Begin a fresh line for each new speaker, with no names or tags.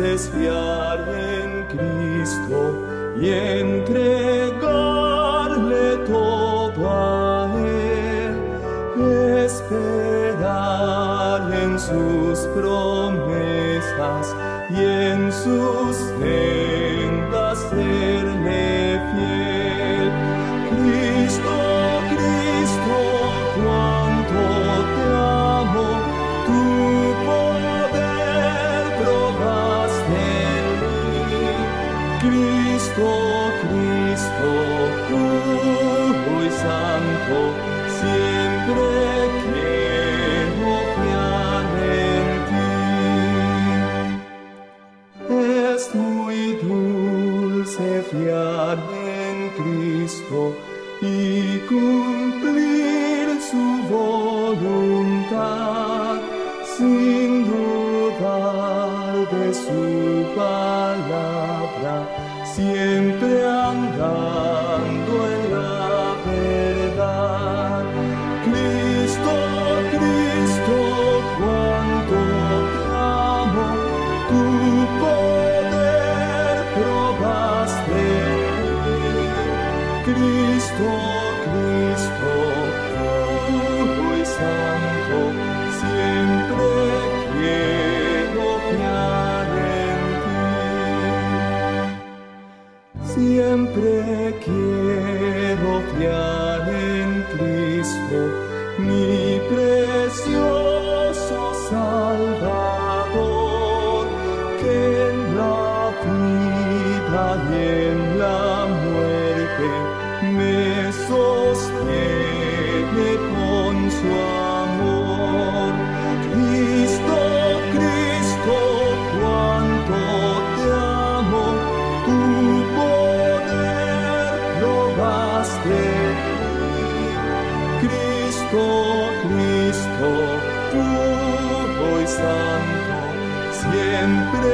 es fiar en Cristo y entregarle todo a Él, esperar en sus promesas y en sus sendas santo, siempre quiero fiar en ti. Es muy dulce fiar en Cristo y cumplir su voluntad sin dudar de su palabra, siempre Cristo, Cristo, puro y santo, siempre quiero fiar en ti. Siempre quiero fiar en Cristo, mi precioso Salvador, que en la vida y en la Cristo, Cristo, puro y santo, siempre